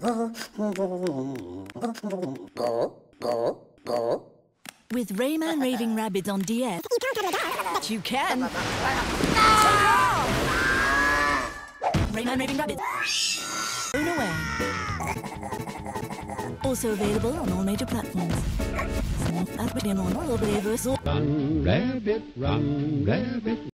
With Rayman Raving Rabbids on DS, you can. Rayman Raving Rabbids. Own away. Also available on all major platforms. Run, rabbit, run, rabbit. Run, rabbit, run, rabbit.